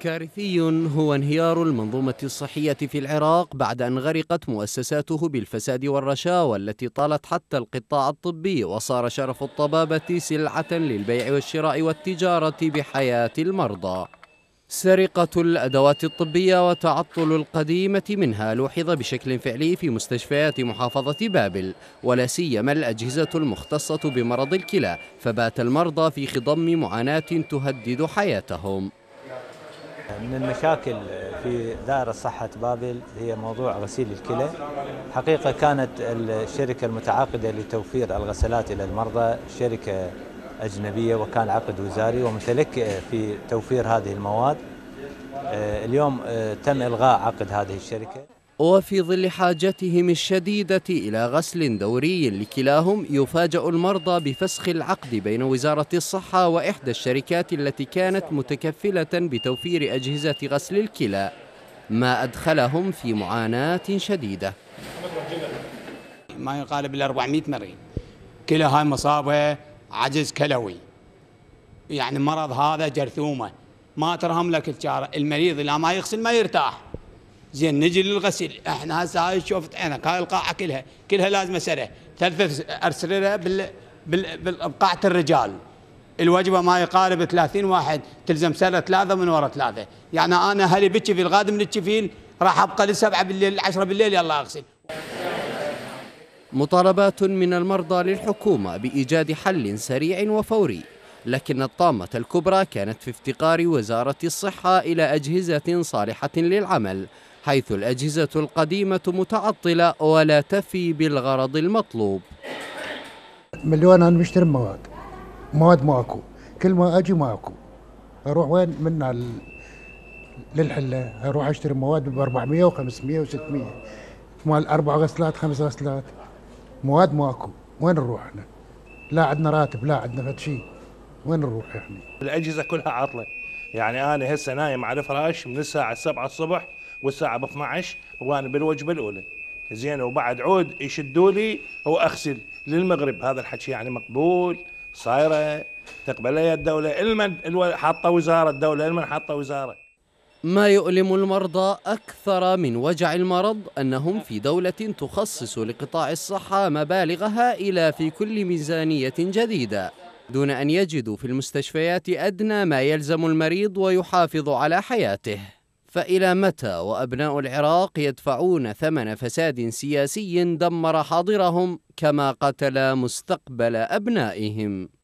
كارثي هو انهيار المنظومة الصحية في العراق بعد أن غرقت مؤسساته بالفساد والرشاوى التي طالت حتى القطاع الطبي وصار شرف الطبابة سلعة للبيع والشراء والتجارة بحياة المرضى. سرقة الأدوات الطبية وتعطل القديمة منها لوحظ بشكل فعلي في مستشفيات محافظة بابل ولا سيما الأجهزة المختصة بمرض الكلى فبات المرضى في خضم معاناة تهدد حياتهم. من المشاكل في دائرة صحة بابل هي موضوع غسيل الكلى. حقيقة كانت الشركة المتعاقدة لتوفير الغسلات إلى المرضى شركة أجنبية وكان عقد وزاري ومتلك في توفير هذه المواد. اليوم تم إلغاء عقد هذه الشركة. وفي ظل حاجتهم الشديدة إلى غسل دوري لكلاهم يفاجأ المرضى بفسخ العقد بين وزارة الصحة وإحدى الشركات التي كانت متكفلة بتوفير أجهزة غسل الكلى. ما أدخلهم في معاناة شديدة. ما يقارب ال 400 مريض. كلها هاي مصابة عجز كلوي. يعني مرض هذا جرثومة. ما ترهم لك المريض إذا ما يغسل ما يرتاح. زين نجي للغسيل. إحنا هسه هاي شفت عينك هاي القاعة كلها كلها لازم سره ثلاث ارسلها بال بقاعة الرجال. الوجبة ما يقارب 30 واحد تلزم سرة ثلاثة من ورا ثلاثة. يعني أنا هلي بالشفيل الغادم من الشفيل راح أبقى للسبعه بالليل 10 بالليل يلا أغسل. مطالبات من المرضى للحكومة بإيجاد حل سريع وفوري لكن الطامة الكبرى كانت في افتقار وزارة الصحة إلى أجهزة صالحة للعمل. حيث الأجهزة القديمة متعطلة ولا تفي بالغرض المطلوب. مليون أنا مشتري مواد. مواد ماكو. كل ما أجي ماكو. أروح وين؟ من للحلة. أروح أشتري مواد ب 400 و500 و600 مال أربع غسلات خمس غسلات. مواد ماكو. وين نروح إحنا؟ لا عندنا راتب لا عندنا فد شيء وين نروح يعني؟ الأجهزة كلها عطلة. يعني أنا هسه نايم على فراش من الساعة 7 الصبح والساعة ب 12 وأنا بالوجبه الاولى زين وبعد عود يشدوا لي وأغسل للمغرب. هذا الحكي يعني مقبول صايرة تقبلها الدولة. إلمن حاطة وزارة الدولة إلمن حاطة وزارة. ما يؤلم المرضى أكثر من وجع المرض أنهم في دولة تخصص لقطاع الصحة مبالغ هائلة في كل ميزانية جديدة دون أن يجدوا في المستشفيات أدنى ما يلزم المريض ويحافظ على حياته. فإلى متى وأبناء العراق يدفعون ثمن فساد سياسي دمر حاضرهم كما قتل مستقبل أبنائهم؟